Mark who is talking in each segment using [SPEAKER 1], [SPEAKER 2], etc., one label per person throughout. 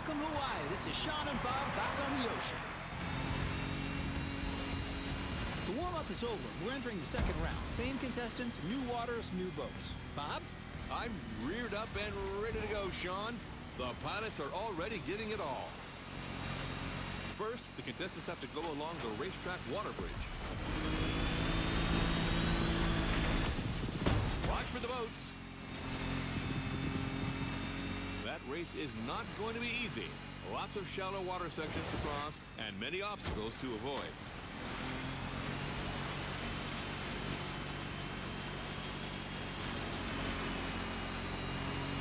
[SPEAKER 1] Welcome Hawaii. This is Sean and Bob back on the ocean. The warm-up is over. We're entering the second round. Same contestants, new waters, new boats. Bob?
[SPEAKER 2] I'm reared up and ready to go, Sean. The pilots are already giving it all. First, the contestants have to go along the racetrack water bridge. Watch for the boats. That race is not going to be easy. Lots of shallow water sections to cross and many obstacles to avoid.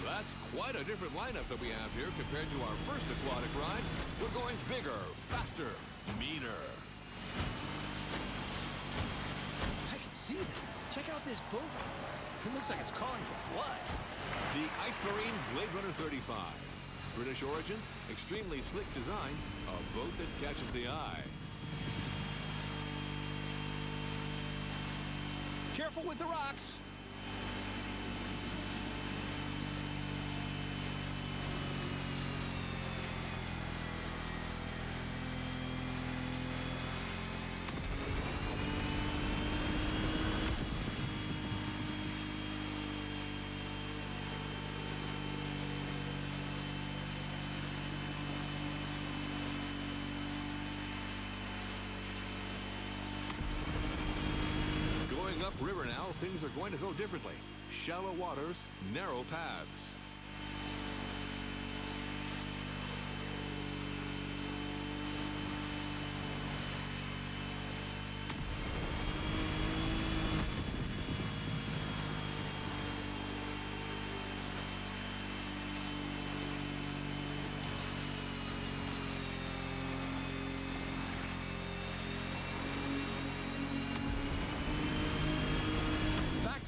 [SPEAKER 2] That's quite a different lineup that we have here compared to our first aquatic ride. We're going bigger, faster, meaner.
[SPEAKER 1] I can see that. Check out this boat. It looks like it's calling for blood.
[SPEAKER 2] The Ice Marine Blade Runner 35. British origins, extremely slick design, a boat that catches the eye.
[SPEAKER 1] Careful with the rocks.
[SPEAKER 2] Going upriver now, things are going to go differently. Shallow waters, narrow paths.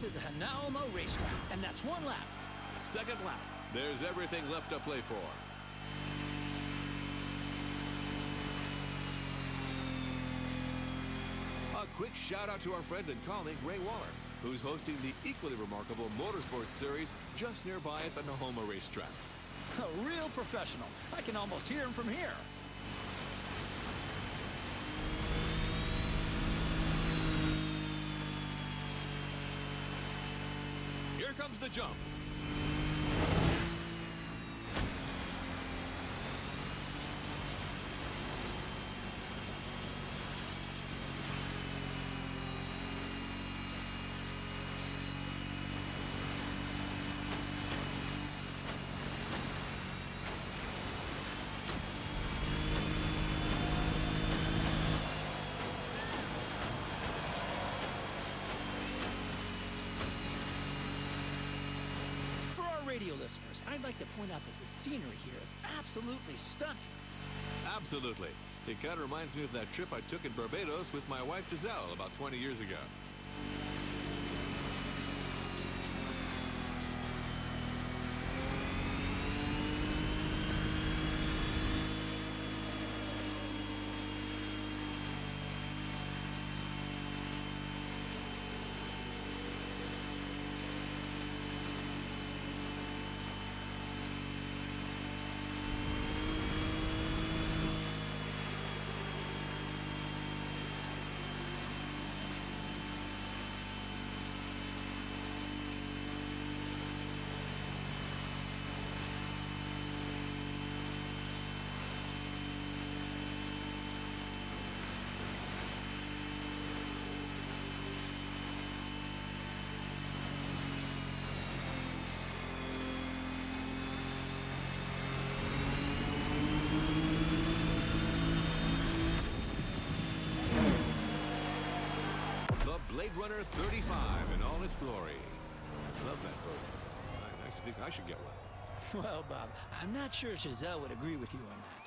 [SPEAKER 1] To the Hanauma racetrack, and that's one lap.
[SPEAKER 2] Second lap. There's everything left to play for. A quick shout out to our friend and colleague Ray Waller, who's hosting the equally remarkable Motorsports Series just nearby at the Nahoma racetrack.
[SPEAKER 1] A real professional. I can almost hear him from here.
[SPEAKER 2] Here comes the jump.
[SPEAKER 1] For our radio listeners, I'd like to point out that the scenery here is absolutely stunning.
[SPEAKER 2] Absolutely. It kind of reminds me of that trip I took in Barbados with my wife Giselle about 20 years ago. The Blade Runner 35 in all its glory. I love that boat. I actually think I should get one.
[SPEAKER 1] Well, Bob, I'm not sure Giselle would agree with you on that.